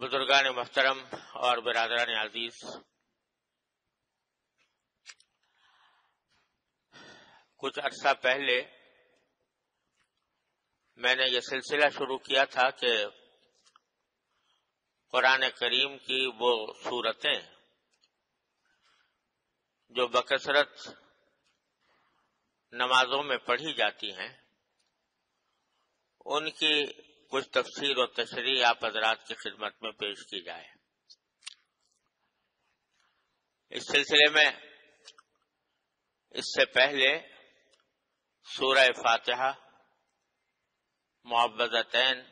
बुजुर्गान मोहतरम और बिरादरान अजीज कुछ अरसा पहले मैंने ये सिलसिला शुरू किया था कि कुरान करीम की वो सूरतें जो बकसरत नमाजों में पढ़ी जाती हैं, उनकी कुछ तफसीर और तशरी आप हजरात की खिदमत में पेश की जाए। इस सिलसिले में इससे पहले सूरह फातिहा मुआवजतैन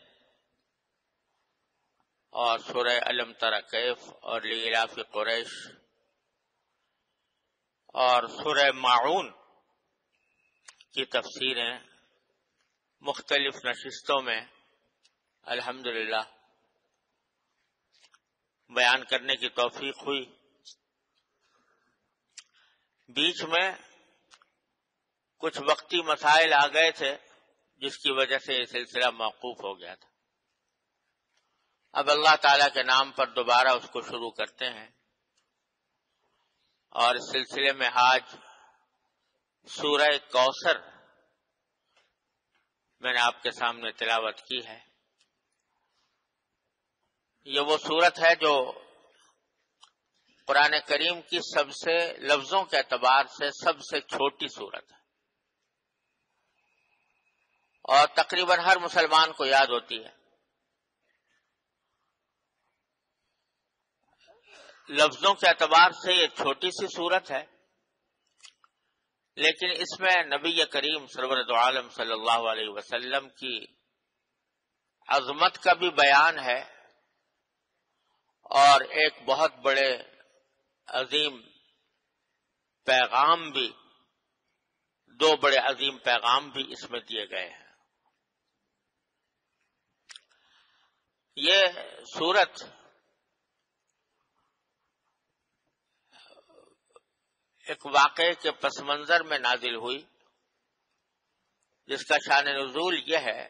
और सूरह अलम तरा कैफ और लीलाफ कुरैश और सूरह माउन की तफसीरें मुख्तलिफ़ नशिस्तों में, अल्हम्दुलिल्लाह, बयान करने की तौफीक हुई। बीच में कुछ वक्ती मसाइल आ गए थे, जिसकी वजह से यह सिलसिला मौकूफ हो गया था। अब अल्लाह ताला के नाम पर दोबारा उसको शुरू करते हैं। और इस सिलसिले में आज सूरह कौसर मैंने आपके सामने तिलावत की है। ये वो सूरत है जो कुरान करीम की सबसे लफ्जों के एतबार से सबसे छोटी सूरत है। और तकरीबन हर मुसलमान को याद होती है। लफ्जों के एतबार से ये छोटी सी सूरत है। लेकिन इसमें नबी करीम सरवरत आलम सल्लल्लाहु अलैहि वसल्लम की अजमत का भी बयान है और एक बहुत बड़े अजीम पैगाम भी, दो बड़े अजीम पैगाम भी इसमें दिए गए हैं। ये सूरत एक वाक़े के पस मंजर में नाजिल हुई, जिसका शान नजूल यह है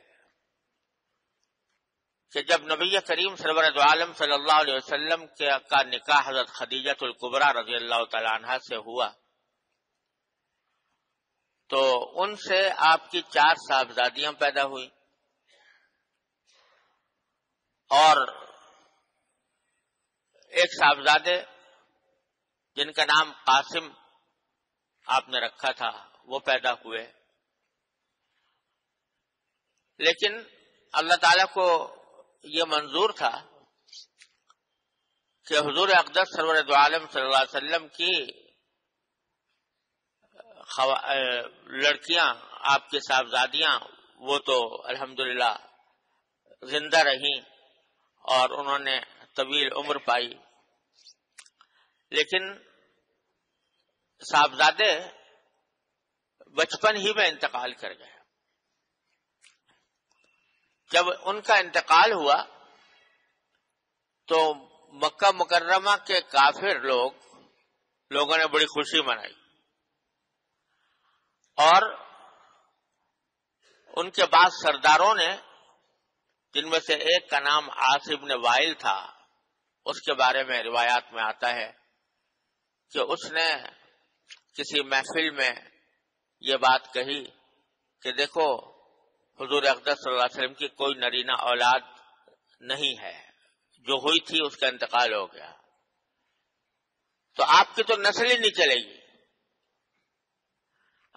कि जब नबी करीम सरवर आलम सल्लल्लाहु अलैहि वसल्लम के का निकाह हज़रत खदीजतुल कुबरा रज़ी अल्लाह तला से हुआ तो उनसे आपकी चार साहबजादियाँ पैदा हुई। और एक साहबजादे जिनका नाम कासिम आपने रखा था, वो पैदा हुए। लेकिन अल्लाह ताला को ये मंजूर था कि हजूर अकदस सरवर आलम वसल्लम की लड़कियाँ, आपकी साहबजादियाँ, वो तो अल्हम्दुलिल्लाह ज़िंदा रही और उन्होंने तवील उम्र पाई। लेकिन साहबजादे बचपन ही में इंतकाल कर गए। जब उनका इंतकाल हुआ तो मक्का मुकर्रमा के काफिर लोग, लोगों ने बड़ी खुशी मनाई। और उनके बाद सरदारों ने, जिनमें से एक का नाम आसिफ ने वाइल था, उसके बारे में रिवायात में आता है कि उसने किसी महफिल में ये बात कही कि देखो, हजूर अकदस वसल्लम की कोई नरीना औलाद नहीं है। जो हुई थी उसका इंतकाल हो गया। तो आपकी तो नस्ल ही नहीं चलेगी।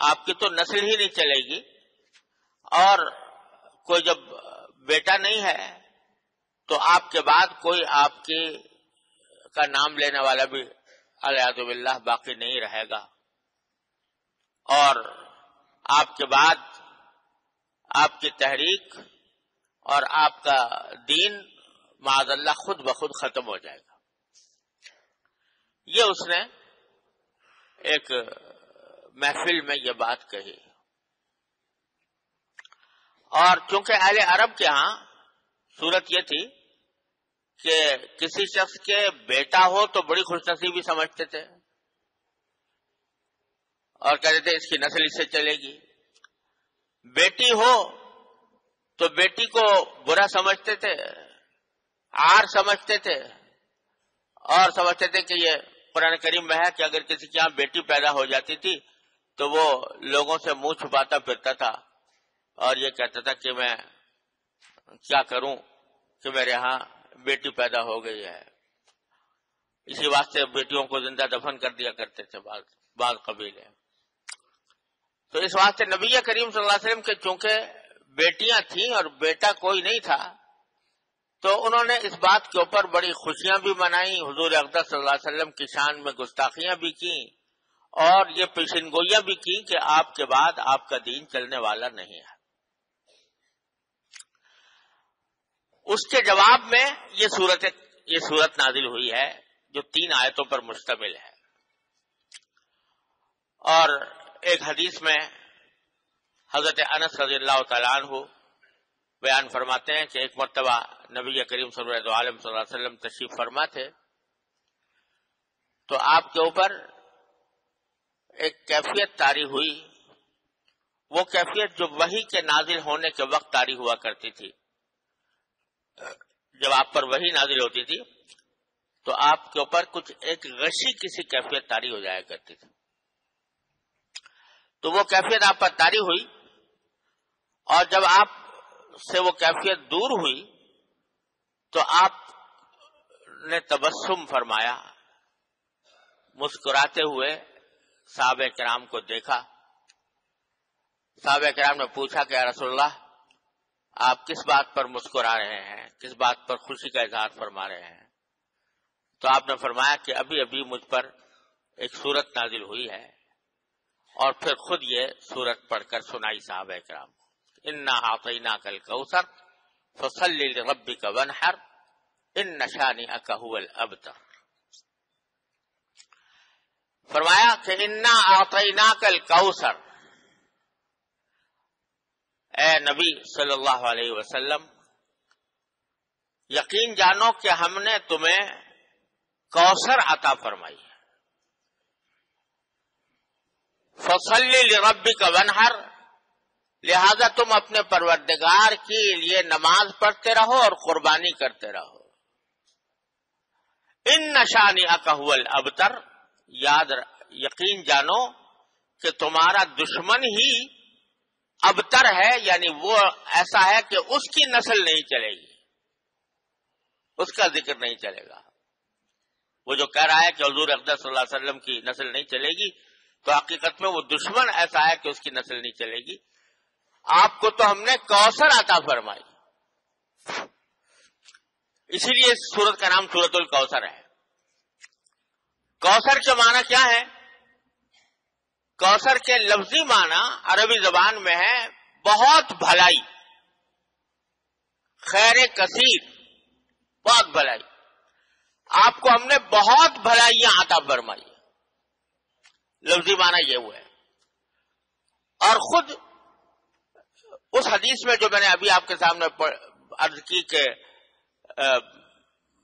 आपकी तो नस्ल ही नहीं चलेगी। और कोई जब बेटा नहीं है तो आपके बाद कोई आपके का नाम लेने वाला भी अलियाबिल्ला बाकी नहीं रहेगा। और आपके बाद आपकी तहरीक और आपका दीन माजल्ला खुद ब खुद खत्म हो जाएगा। ये उसने एक महफिल में ये बात कही। और चूँकि अहले अरब के यहाँ सूरत ये थी कि किसी शख्स के बेटा हो तो बड़ी खुशनसीबी समझते थे। और कहते थे, इसकी नस्ल इससे चलेगी। बेटी हो तो बेटी को बुरा समझते थे, आर समझते थे, और समझते थे कि ये पुराने करीम में है कि अगर किसी के यहाँ बेटी पैदा हो जाती थी तो वो लोगों से मुँह छुपाता फिरता था। और ये कहता था कि मैं क्या करूँ कि मेरे यहाँ बेटी पैदा हो गई है। इसी वास्ते बेटियों को ज़िंदा दफन कर दिया करते थे बाद बाद कबीले। तो इस वास्ते नबी करीम वसल्लम के चूँकि बेटियाँ थी और बेटा कोई नहीं था तो उन्होंने इस बात के ऊपर बड़ी खुशियाँ भी मनाई, हजूर अकदर वसल्लम की शान में गुस्ताखियाँ भी की, और ये पेशनगोइयाँ भी की कि आपके बाद आपका दीन चलने वाला नहीं है। उसके जवाब में ये सूरत ये सूरत नाजिल हुई है, जो तीन आयतों पर मुश्तमिल है। और एक हदीस में हज़रत अनस रज़ी बयान फरमाते हैं कि एक मरतबा नबी करीम वसल्लम तशरीफ़ फरमा थे तो आपके ऊपर एक कैफियत तारी हुई। वो कैफियत जो वही के नाजिल होने के वक्त तारी हुआ करती थी। जब आप पर वही नाजिल होती थी तो आपके ऊपर कुछ एक गशी किसी कैफियत तारी हो जाया करती थी। तो वो कैफियत आप पर तारी हुई और जब आप से वो कैफियत दूर हुई तो आप ने तबस्सुम फरमाया, मुस्कुराते हुए साहब कराम को देखा। साहब कराम ने पूछा कि रसोल्ला आप किस बात पर मुस्कुरा रहे हैं? किस बात पर खुशी का इजहार फरमा रहे हैं? तो आपने फरमाया कि अभी अभी मुझ पर एक सूरत नाजिल हुई है। और फिर खुद ये सूरत पढ़कर सुनाई साहब कराम इन्ना आतना कल कौसर फसल्ली रबी का वनहर इन नशानी अकहुल अब तक फरमाया कि इन्ना आतना कल कौसर ए नबी सल्लल्लाहु अलैहि वसल्लम, यकीन जानो कि हमने तुम्हें कौसर अता फरमाई है। फसल्ली रबी का वनहर। लिहाजा तुम अपने परवरदिगार के लिए नमाज़ पढ़ते रहो और कुर्बानी करते रहो। इन नशानी अकहुल अबतर। याद यकीन जानो कि तुम्हारा दुश्मन ही अबतर है, यानी वो ऐसा है कि उसकी नस्ल नहीं चलेगी। उसका ज़िक्र नहीं चलेगा। वो जो कह रहा है कि हजूर अकदर की नस्ल नहीं चलेगी तो हकीकत में वो दुश्मन ऐसा है कि उसकी नस्ल नहीं चलेगी। आपको तो हमने कौसर आता फरमाई। इसीलिए सूरत का नाम सूरतुल कौसर है। कौसर के माना क्या है? कौसर के लफ्जी माना अरबी जबान में है बहुत भलाई। खैर कसीर, बहुत भलाई। आपको हमने बहुत भलाइयाँ आता फरमाई। लफ्जी माना ये हुआ है। और खुद उस हदीस में जो मैंने अभी आपके सामने अर्ज़ की के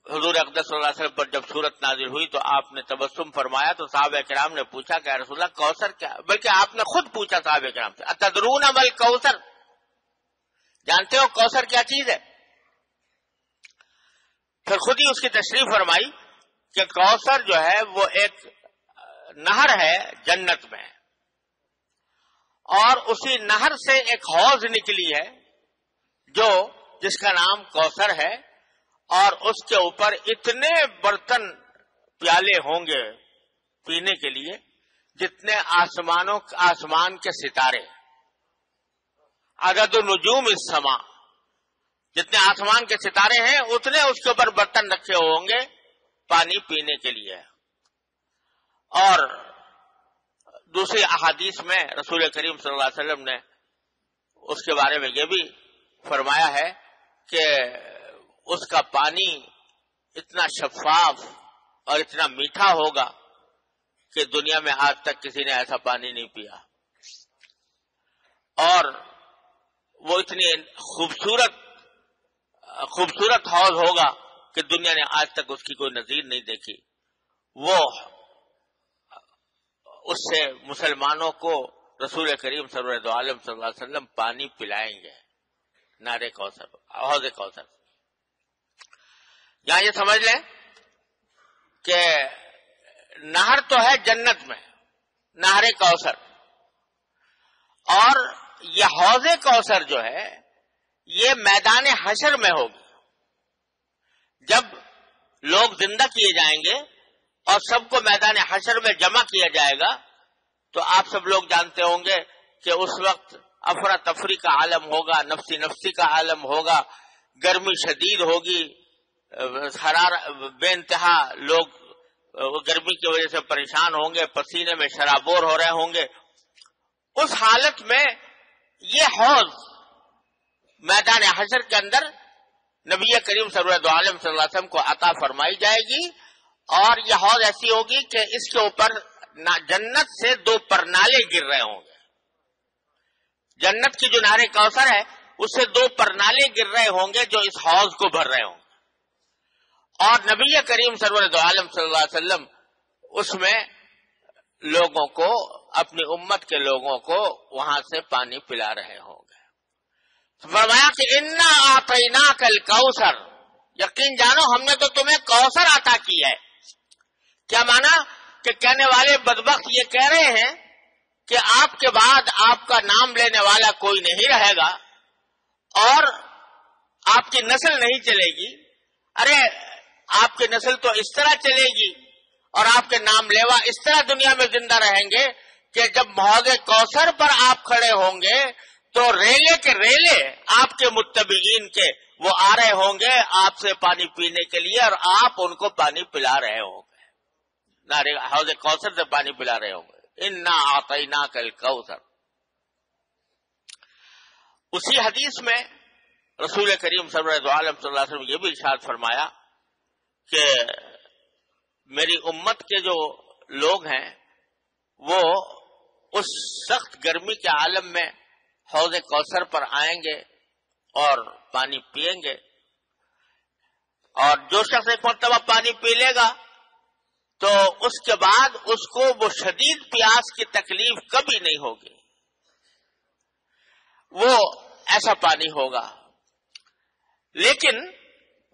हजूर अकदस पर जब सूरत नाजिल हुई तो आपने तबस्सुम फरमाया तो साहब कराम ने पूछा, क्या रसुल्ला कौसर क्या बल्कि आपने खुद पूछा साहब कराम से, अतदरून अमल कौसर? जानते हो कौसर क्या चीज़ है? फिर खुद ही उसकी तशरीफ़ फरमाई कि कौसर जो है वो एक नहर है जन्नत में। और उसी नहर से एक हौज निकली है, जो जिसका नाम कौसर है, और उसके ऊपर इतने बर्तन प्याले होंगे पीने के लिए, जितने आसमानों, आसमान के सितारे। अगद नजूम इस समा, जितने आसमान के सितारे हैं, उतने उसके ऊपर बर्तन रखे होंगे पानी पीने के लिए। और दूसरी अहादीस में रसूल करीम सल्लल्लाहु ने उसके बारे में यह भी फरमाया है कि उसका पानी इतना शफाफ और इतना मीठा होगा कि दुनिया में आज तक किसी ने ऐसा पानी नहीं पिया। और वो इतनी खूबसूरत खूबसूरत हौज होगा कि दुनिया ने आज तक उसकी कोई नजीर नहीं देखी। वो उससे मुसलमानों को रसूल करीम अलैहि वसल्लम पानी पिलाएँगे। नारे कौसर हौज कौसर। यहाँ ये समझ लें कि नहर तो है जन्नत में नहरे कौसर। और यह हौज कौसर जो है, ये मैदान हशर में होगी। जब लोग ज़िंदा किए जाएँगे और सबको मैदान हशर में जमा किया जाएगा तो आप सब लोग जानते होंगे कि उस वक्त अफरा तफरी का आलम होगा, नफसी नफसी का आलम होगा, गर्मी शदीद होगी हरार बेनतहा लोग, गर्मी की वजह से परेशान होंगे, पसीने में शराबोर हो रहे होंगे। उस हालत में ये हौज मैदान हशर के अंदर नबी करीम सल्लल्लाहु को अता फरमाई जाएगी और यह हौज ऐसी होगी कि इसके ऊपर जन्नत से दो परनाले गिर रहे होंगे। जन्नत की जो नारे कौसर है, उससे दो परनाले गिर रहे होंगे जो इस हौज को भर रहे होंगे। और नबी करीम सरवर आलम वसल्लम उसमें लोगों को, अपनी उम्मत के लोगों को वहाँ से पानी पिला रहे होंगे। फरमाया कि इन्ना आतना कल कौसर। यकीन जानो, हमने तो तुम्हें कौसर आता की है। क्या माना कि कहने वाले बदबक ये कह रहे हैं कि आपके बाद आपका नाम लेने वाला कोई नहीं रहेगा और आपकी नस्ल नहीं चलेगी। अरे, आपकी नस्ल तो इस तरह चलेगी और आपके नाम लेवा इस तरह दुनिया में ज़िंदा रहेंगे कि जब महोदय कौसर पर आप खड़े होंगे तो रेले के रेले आपके मुतबीन के वो आ रहे होंगे आपसे पानी पीने के लिए और आप उनको पानी पिला रहे होंगे। नारे हौज कौसर से पानी पिला रहे होंगे। इन ना आते ना कल कौसर। उसी हदीस में रसूल करीम सल्लल्लाहु ये भी इशाद फरमाया कि मेरी उम्मत के जो लोग हैं, वो उस सख्त गर्मी के आलम में हौज कौसर पर आएँगे और पानी पिएँगे। और जो शख्स एक मरतबा पानी पी लेगा तो उसके बाद उसको वो शदीद प्यास की तकलीफ़ कभी नहीं होगी। वो ऐसा पानी होगा। लेकिन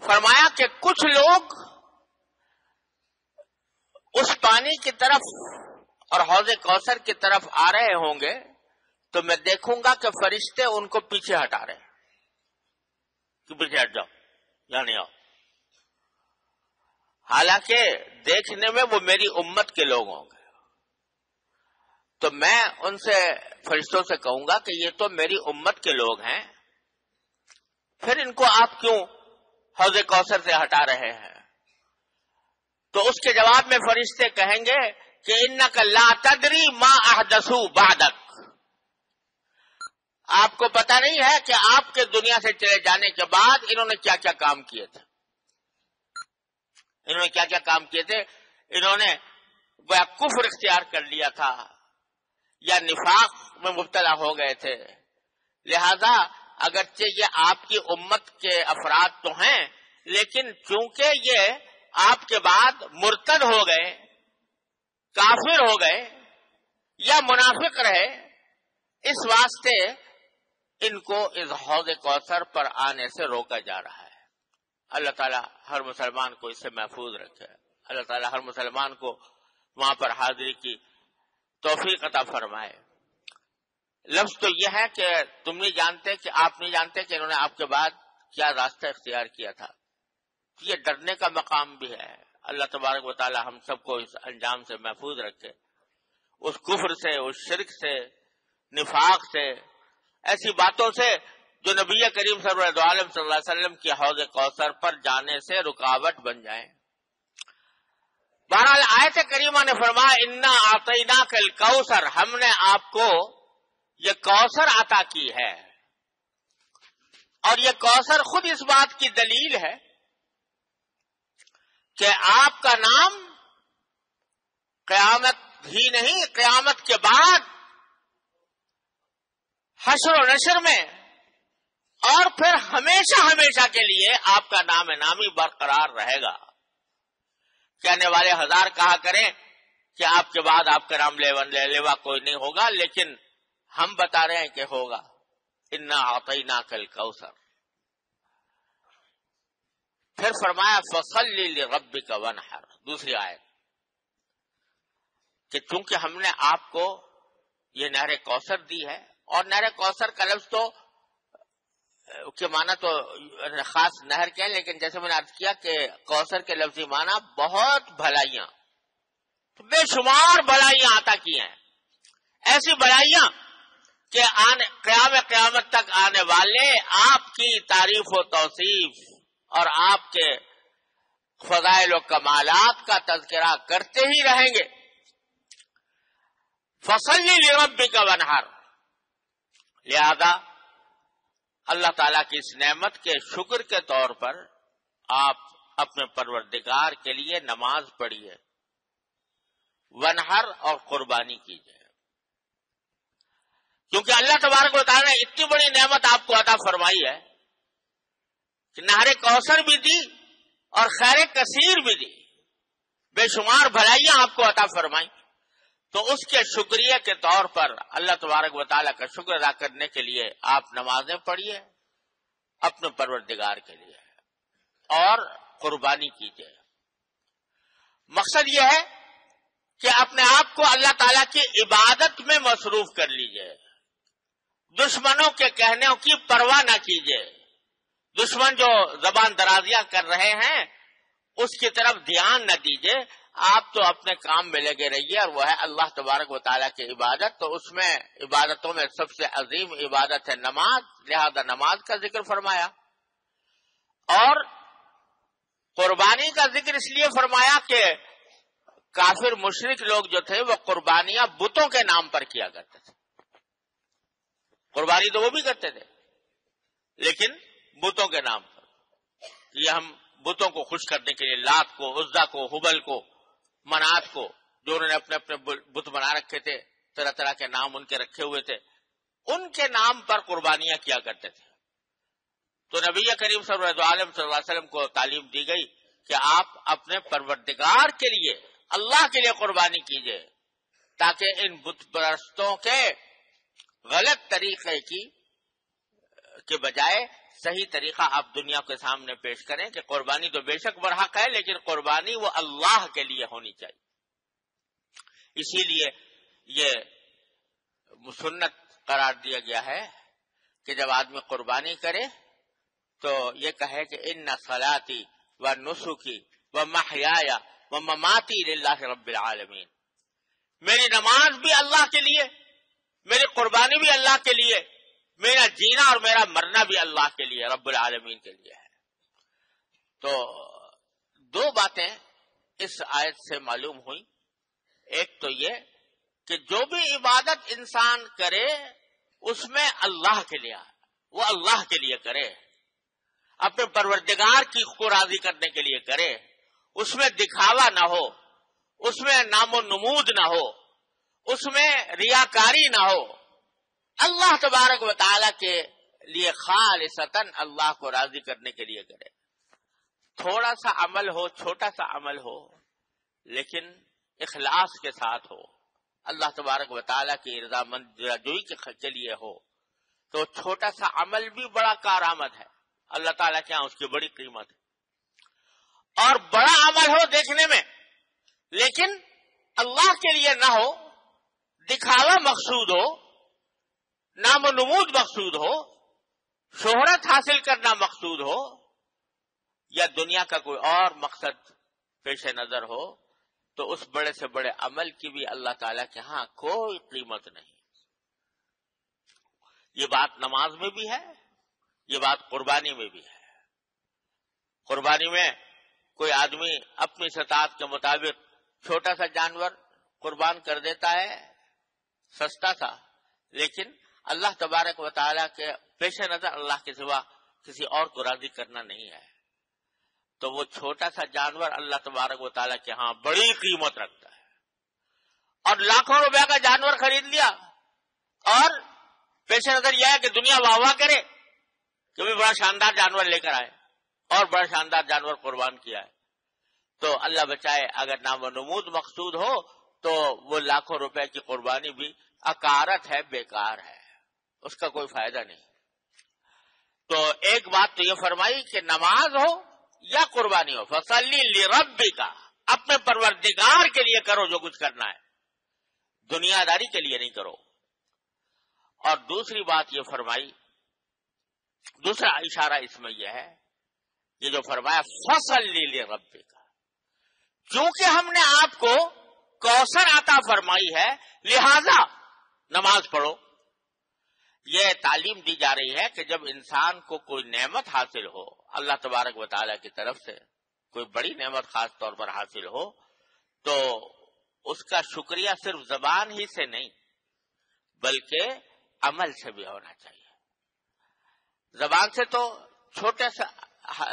फरमाया कि कुछ लोग उस पानी की तरफ़ और हौज कौसर की तरफ़ आ रहे होंगे तो मैं देखूँगा कि फरिश्ते उनको पीछे हटा रहे हैं। कि पीछे हट जाओ या नहीं आओ। हालाँकि देखने में वो मेरी उम्मत के लोग होंगे तो मैं उनसे, फरिश्तों से कहूँगा कि ये तो मेरी उम्मत के लोग हैं। फिर इनको आप क्यों हौज कौसर से हटा रहे हैं? तो उसके जवाब में फरिश्ते कहेंगे कि इन ला तदरी माँ अहदसू बादक आपको पता नहीं है कि आपके दुनिया से चले जाने के बाद इन्होंने क्या क्या काम किए थे? इन्होंने क्या क्या काम किए थे? इन्होंने वह कुफर इख्तियार कर लिया था। या निफाक में मुबतला हो गए थे। लिहाजा अगरचे ये आपकी उम्मत के अफराद तो हैं, लेकिन चूँकि ये आपके बाद मुर्तद हो गए, काफिर हो गए, या मुनाफिक रहे, इस वास्ते इनको इस हौज कौसर पर आने से रोका जा रहा है। अल्लाह ताला हर मुसलमान को इससे महफूज रखे। अल्लाह ताला हर मुसलमान को वहाँ पर हाजिरी की तोफीक अता फरमाए। लफ्ज तो यह है कि तुम नहीं जानते कि आप नहीं जानते कि इन्होंने आपके बाद क्या रास्ता इख्तियार किया था। ये डरने का मकाम भी है। अल्लाह तबारक वाली हम सबको इस अंजाम से महफूज रखे। उस कुफर से, उस शिरक से, निफाक से, ऐसी बातों से जो नबी करीम सरम वसल्लम की हौज कौसर पर जाने से रुकावट बन जाए। बहरहाल, आयत करीमा ने फरमाया, इन्ना आतना कल कौसर, हमने आपको ये कौसर अता की है। और ये कौसर खुद इस बात की दलील है कि आपका नाम कयामत ही नहीं, कयामत के बाद हशर नशर में और फिर हमेशा हमेशा के लिए आपका नाम नामी बरकरार रहेगा। कहने वाले हज़ार कहा करें कि आपके बाद आपका नाम लेवन ले लेवा कोई नहीं होगा, लेकिन हम बता रहे हैं कि होगा। इन्ना आतना कल कौसर। फिर फरमाया फ़सल रब्बी का वन हर दूसरी आयत। कि चूँकि हमने आपको ये नहर कौसर दी है, और नहर कौसर का लफ्ज तो के माना तो खास नहर के लेकिन जैसे मैंने अर्ज़ किया कि कौसर के लफ्जी माना बहुत भलाइयाँ तो बेशुमार भलाइयाँ आता की हैं। ऐसी भलाइयाँ कि आने, क्याम, क्यामत तक आने वाले, आपकी तारीफ़ व तोसीफ और आपके फजाइल कमालात का तस्करा करते ही रहेंगे। फ़सल रबी का वनहर। लिहाजा अल्लाह ताला की इस नेमत के शुक्र के तौर पर आप अपने परवरदिगार के लिए नमाज़ पढ़िए, वनहर और कुर्बानी कीजिए। क्योंकि अल्लाह तबारक ने इतनी बड़ी नेमत आपको अदा फरमाई है कि नारे कौसर भी दी और खैर कसीर भी दी। बेशुमार भलाइयाँ आपको अता फरमाई। तो उसके शुक्रिया के तौर पर अल्लाह तबारक वाली का शुक्र अदा करने के लिए आप नमाजें पढ़िए, अपने परवरदिगार के लिए। और कुर्बानी कीजिए। मकसद यह है कि अपने आप को अल्लाह ताला की इबादत में मसरूफ कर लीजिए। दुश्मनों के कहने की परवाह न कीजिए। दुश्मन जो जबान दराजियाँ कर रहे हैं, उसकी तरफ़ ध्यान न दीजिए। आप तो अपने काम में लगे रहिए और वह है अल्लाह तबारक वाली की इबादत। तो उसमें इबादतों में सबसे अजीम इबादत है नमाज़, लिहाजा नमाज़ का ज़िक्र फरमाया। और कुर्बानी का ज़िक्र इसलिए फरमाया कि काफिर मुशरक लोग जो थे, वो कुर्बानियाँ बुतों के नाम पर किया करते थे। कुर्बानी तो वो भी करते थे, लेकिन बुतों के नाम पर। ये हम बुतों को खुश करने के लिए, लात को, उज्जा को, हुबल को मनात को, जो उन्होंने अपने अपने बुत बना रखे थे तरह तरह के नाम उनके रखे हुए थे, उनके नाम पर कुर्बानियाँ किया करते थे। तो नबी करीम वसल्लम को तालीम दी गई कि आप अपने परवरदिगार के लिए, अल्लाह के लिए कुर्बानी कीजिए, ताकि इन बुत परस्तों के गलत तरीके की, के बजाय सही तरीका आप दुनिया के सामने पेश करें कि कुर्बानी तो बेशक बरहक है, लेकिन कुर्बानी वो अल्लाह के लिए होनी चाहिए। इसीलिए ये सुन्नत करार दिया गया है कि जब आदमी कुर्बानी करे तो ये कहे कि इन न सलाती व नुसुकी व महयाया व ममाती रब्बिल आलमीन। मेरी नमाज़ भी अल्लाह के लिए, मेरी कुर्बानी भी अल्लाह के लिए मेरा जीना और मेरा मरना भी अल्लाह के लिए, रब्बुल आलमीन के लिए है। तो दो बातें इस आयत से मालूम हुई। एक तो ये कि जो भी इबादत इंसान करे, उसमें अल्लाह के लिए, वो अल्लाह के लिए करे। अपने परवरदिगार की को राज़ी करने के लिए करे। उसमें दिखावा ना हो, उसमें नामो नमूद ना हो, उसमें रियाकारी ना हो। अल्लाह तबारक वाली के लिए खाल सतन अल्लाह को राज़ी करने के लिए करे। थोड़ा सा अमल हो, छोटा सा अमल हो, लेकिन इखलास के साथ हो, अल्लाह तबारक वाली की रजामंदोई के लिए हो तो छोटा सा अमल भी बड़ा कारामद है। अल्लाह ताला क्या उसकी बड़ी कीमत है। और बड़ा अमल हो देखने में, लेकिन अल्लाह के लिए ना हो, दिखावा मकसूद हो नाम नमूद मकसूद हो, शोहरत हासिल करना मकसूद हो, या दुनिया का कोई और मकसद पेश नज़र हो तो उस बड़े से बड़े अमल की भी अल्लाह ताला के यहाँ कोई कीमत नहीं। ये बात नमाज़ में भी है, ये बात कुर्बानी में भी है। कुर्बानी में कोई आदमी अपनी सतात के मुताबिक छोटा सा जानवर कुर्बान कर देता है, सस्ता सा लेकिन अल्लाह तबारक वाली के पेश नज़र अल्लाह के सिवा किसी और को राज़ी करना नहीं है। तो वो छोटा सा जानवर अल्लाह तबारक वाली के यहाँ बड़ी कीमत रखता है। और लाखों रुपया का जानवर खरीद लिया। और पेश नज़र यह है कि दुनिया वाह वाह करे कि बड़ा शानदार जानवर लेकर आए और बड़ा शानदार जानवर कुर्बान किया है। तो अल्लाह बचाए, अगर नाम नमूद मकसूद हो तो वो लाखों रुपए की कुर्बानी भी अकारत है, बेकार है। उसका कोई फ़ायदा नहीं। तो एक बात तो ये फरमाई कि नमाज़ हो या कुर्बानी हो फसली रबी का अपने परवरदिगार के लिए करो जो कुछ करना है। दुनियादारी के लिए नहीं करो। और दूसरी बात ये फरमाई, दूसरा इशारा इसमें यह है, ये जो फरमाया फ़सल लीले रब्बे का क्योंकि हमने आपको कौसर आता फरमाई है, लिहाजा नमाज़ पढ़ो। यह तालीम दी जा रही है कि जब इंसान को कोई नेमत हासिल हो, अल्लाह तबारक वाली की तरफ़ से कोई बड़ी नेमत खास तौर पर हासिल हो तो उसका शुक्रिया सिर्फ़ जबान ही से नहीं, बल्कि अमल से भी होना चाहिए। जबान से तो छोटे सा,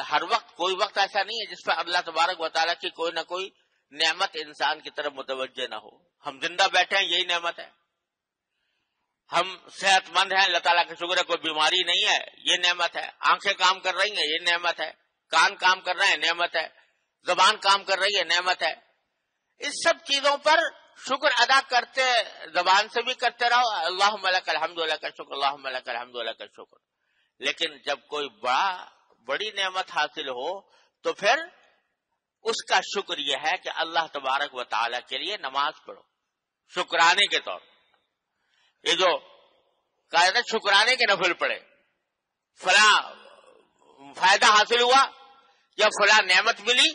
हर वक्त, कोई वक्त ऐसा नहीं है जिस पर अल्लाह तबारक वाली की कोई ना कोई नेमत इंसान की तरफ़ मुतवजह ना हो। हम ज़िंदा बैठे हैं, यही नेमत है। हम सेहतमंद हैं, अल्लाह ताला के शुक्र है, कोई बीमारी नहीं है, ये नेमत है। आँखें काम कर रही हैं, ये नेमत है। कान काम कर रहे हैं, नेमत है। जबान काम कर रही है, नेमत है। इस सब चीज़ों पर शुक्र अदा करते, जबान से भी करते रहो। अल्लाह अलहमदुल्ला का शुक्र अल्लाह अलहमदुल्ला का शुक्र। लेकिन जब कोई बड़ा, बड़ी नेमत हासिल हो तो फिर उसका शुक्र यह है कि अल्लाह तबारक व ताला के लिए नमाज़ पढ़ो। शुक्राने के तौर ये जो कहा शुक्राने के नफल पड़े। फला फ़ायदा हासिल हुआ या फला नेमत मिली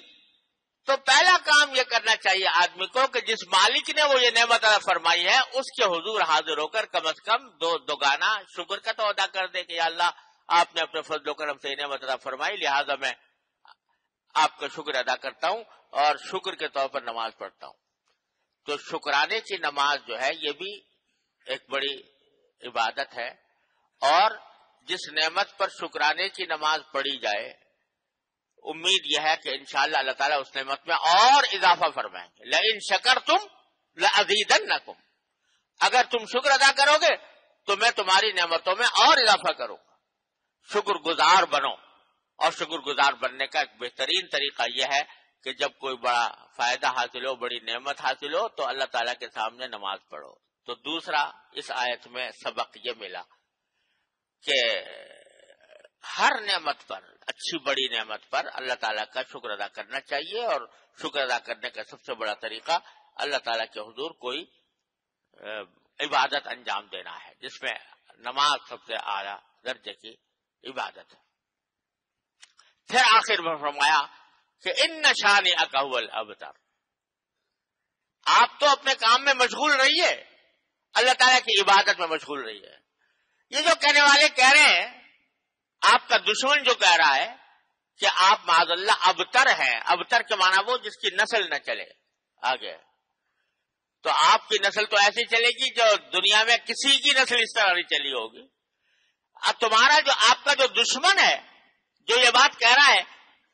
तो पहला काम यह करना चाहिए आदमी को कि जिस मालिक ने वो ये नेमत अदा फरमाई है, उसके हुजूर हाजिर होकर कम अज कम दो दोगाना शुक्र का तो अदा कर दे कि अल्लाह, आपने अपने फजलो करम से नेमत अदा फरमाई, लिहाजा मैं आपका शुक्र अदा करता हूँ और शुक्र के तौर पर नमाज़ पढ़ता हूँ। तो शुक्राने की नमाज़ जो है, ये भी एक बड़ी इबादत है। और जिस नेमत पर शुक्राने की नमाज़ पढ़ी जाए, उम्मीद यह है कि इंशाला अल्लाह ताला उस नेमत में और इजाफा फरमाएँगे। ल इन शकर तुम ल अजीदन न तुम अगर तुम शुक्र अदा करोगे तो मैं तुम्हारी नेमतों में और इजाफा करूँगा। शुक्रगुजार बनो। और शुक्रगुजार बनने का एक बेहतरीन तरीका यह है कि जब कोई बड़ा फ़ायदा हासिल हो, बड़ी नेमत हासिल हो तो अल्लाह ताला के सामने नमाज़ पढ़ो। तो दूसरा इस आयत में सबक ये मिला कि हर नेमत पर, अच्छी बड़ी नेमत पर अल्लाह ताला का शुक्र अदा करना चाहिए और शुक्र अदा करने का सबसे बड़ा तरीका अल्लाह ताला के हजूर कोई इबादत अंजाम देना है, जिसमें नमाज़ सबसे आला दर्जे की इबादत है। फिर आखिर में फरमाया कि इन नशान अकवल अबतर। आप तो अपने काम में मशगूल रहिए अल्लाह ताला की इबादत में मशगूल रही है। ये जो कहने वाले कह रहे हैं, आपका दुश्मन जो कह रहा है कि आप माजल्ला अबतर हैं, अबतर के माना वो जिसकी नस्ल न चले आगे। तो आपकी नस्ल तो ऐसी चलेगी जो दुनिया में किसी की नस्ल इस तरह नहीं चली होगी। अब तुम्हारा जो, आपका जो दुश्मन है, जो ये बात कह रहा है,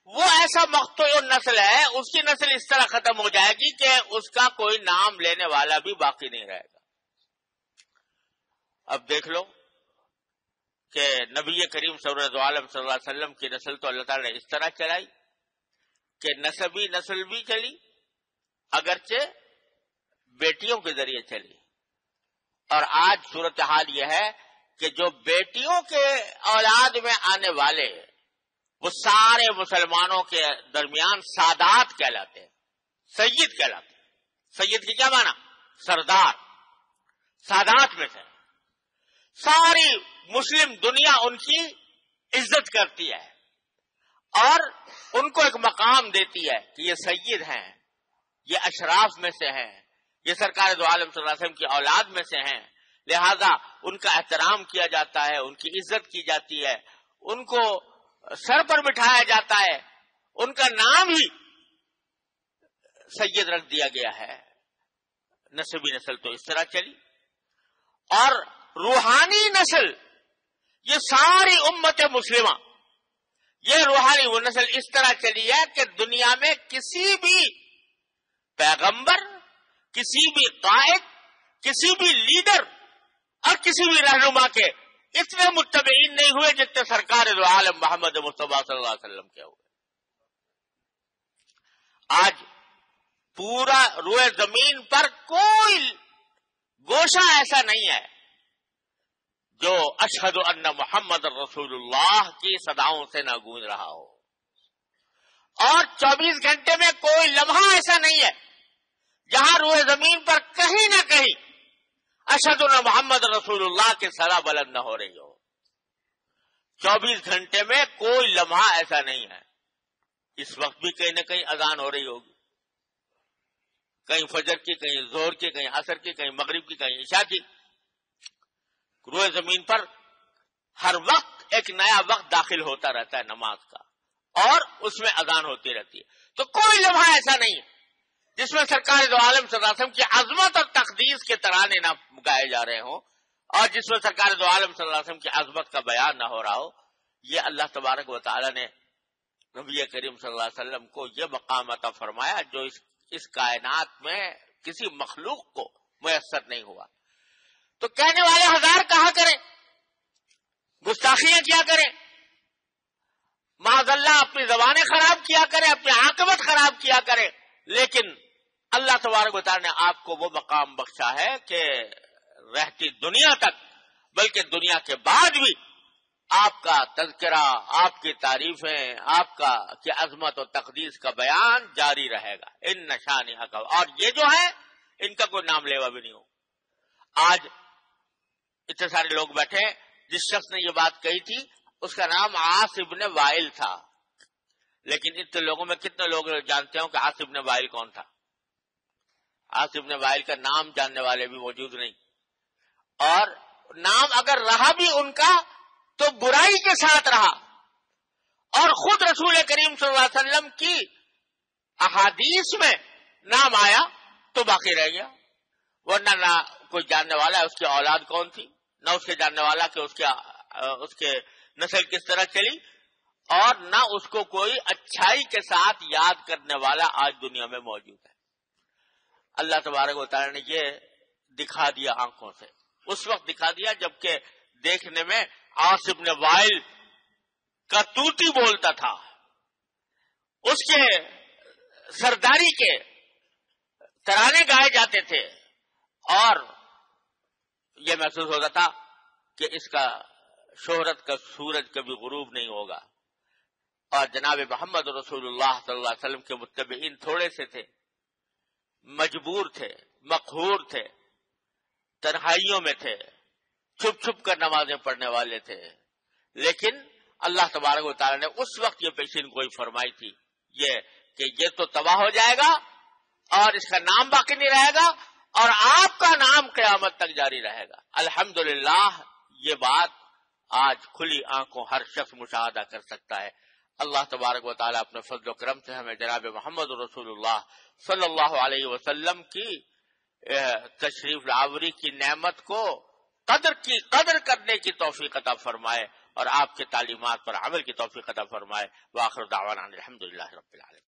वो ऐसा मख्तो नस्ल है, उसकी नस्ल इस तरह खत्म हो जाएगी कि उसका कोई नाम लेने वाला भी बाकी नहीं रहेगा। अब देख लो कि नबी करीम सरम वसल्लम की नस्ल तो अल्लाह ताला ने इस तरह चलाई कि नसबी नस्ल भी चली, अगरचे बेटियों के ज़रिए चली। और आज सूरत हाल यह है कि जो बेटियों के औलाद में आने वाले, वो सारे मुसलमानों के दरमियान सादात कहलाते हैं, सैयद कहलाते हैं। सैयद की क्या माना? सरदार। सादात में से सारी मुस्लिम दुनिया उनकी इज़्ज़त करती है और उनको एक मकाम देती है कि ये सैयद हैं, ये अशराफ में से हैं, ये सरकार दो आलम की औलाद में से हैं। लिहाजा उनका एहतराम किया जाता है, उनकी इज़्ज़त की जाती है, उनको सर पर बिठाया जाता है, उनका नाम ही सैयद रख दिया गया है। नसबी नस्ल तो इस तरह चली। और रूहानी नस्ल, ये सारी उम्मत मुस्लिमा, ये रूहानी वो नस्ल इस तरह चली है कि दुनिया में किसी भी पैगंबर, किसी भी कायद, किसी भी लीडर और किसी भी रहनुमा के इतने मुतबीन नहीं हुए जितने सरकार आलम मोहम्मद मुस्तफ़ा वसल्लम के हुए। आज पूरा रुए ज़मीन पर कोई गोशा ऐसा नहीं है। जो अशहद अन्न मोहम्मद रसूलुल्लाह की सदाओं से न गूंज रहा हो। और 24 घंटे में कोई लम्हा ऐसा नहीं है, जहाँ रुए ज़मीन पर कहीं ना कहीं अशद मोहम्मद रसूलुल्लाह की सदा बुलंद न हो रही हो। चौबीस घंटे में कोई लम्हा ऐसा नहीं है। इस वक्त भी कहीं ना कहीं अजान हो रही होगी। कहीं फजर की, कहीं ज़ोर की, कहीं असर की, कहीं मगरिब की, कहीं ईशा की। रोए ज़मीन पर हर वक्त एक नया वक्त दाखिल होता रहता है नमाज़ का। और उसमें अजान होती रहती है। तो कोई लम्हा ऐसा नहीं है जिसमें सरकार दो आलम सदासम की अजमत और तकदीस के तराने ना गाए जा रहे हों और जिसमें सरकार दो आलम सल्लम की अजमत का बयान ना हो रहा हो ये अल्लाह तबारक वाली ने नबी करीम वसल्लम को ये मकाम अता फरमाया जो इस, इस कायनात में किसी मखलूक को मुयसर नहीं हुआ। तो कहने वाले, हज़ार कहा करें? गुस्ताखियाँ क्या करें? माजल्ला अपनी जबानें खराब किया करें, अपनी आकबत खराब किया करें। लेकिन अल्लाह तबारक ने आपको वो मकाम बख्शा है कि रहती दुनिया तक, बल्कि दुनिया के बाद भी आपका तस्करा आपकी तारीफें, आपका की अजमत और तकदीस का बयान जारी रहेगा। इन नशानी का और ये जो है, इनका कोई नाम लेवा भी नहीं हो। आज इतने सारे लोग बैठे जिस शख्स ने ये बात कही थी, उसका नाम आसिब ने वाइल था। लेकिन इतने लोगों में कितने लोग जानते हो कि आसिफ ने वाइल कौन था? आसिफ ने वाइल का नाम जानने वाले भी मौजूद नहीं। और नाम अगर रहा भी उनका तो बुराई के साथ रहा। और खुद रसूल करीम वसल्लम की अहादीस में नाम आया तो बाकी रह गया। वरना ना कोई जानने वाला है उसकी औलाद कौन थी? ना उसके जानने वाला कि उसके उसके नस्ल किस तरह चली और न उसको कोई अच्छाई के साथ याद करने वाला आज दुनिया में मौजूद है। अल्लाह तबारक वाली ने ये दिखा दिया आँखों से। उस वक्त दिखा दिया जबकि देखने में आसिफ ने वाइल का तूती बोलता था। उसके सरदारी के तराने गाए जाते थे और यह महसूस होता था कि इसका शोहरत का सूरज कभी गुरूब नहीं होगा। और जनाब मोहम्मद रसूलुल्लाह सल्लल्लाहु अलैहि वसल्लम के मुतबीन थोड़े से थे, मजबूर थे मखहूर थे, तन्हाइयों में थे छुप छुप कर नमाजें पढ़ने वाले थे। लेकिन अल्लाह तबारक वाली ने उस वक्त ये पेशीन कोई फरमाई थी, ये कि ये तो तबाह हो जाएगा और इसका नाम बाकी नहीं रहेगा और आपका नाम क्यामत तक जारी रहेगा। अल्हम्दुलिल्लाह, ये बात आज खुली आँखों हर शख्स मुशाहदा कर सकता है। अल्लाह तबारक वाली अपने फजल करम से हमें जनाब मोहम्मद रसूलुल्लाह सल्लल्लाहु अलैहि वसल्लम की तशरीफ़ लावरी की नेमत को कदर की, कदर करने की तोफ़ी अता फरमाए और आपके तालीमत पर अमल की तोफ़ी अता फरमाए। वाखर दावान अलहमदिल्ला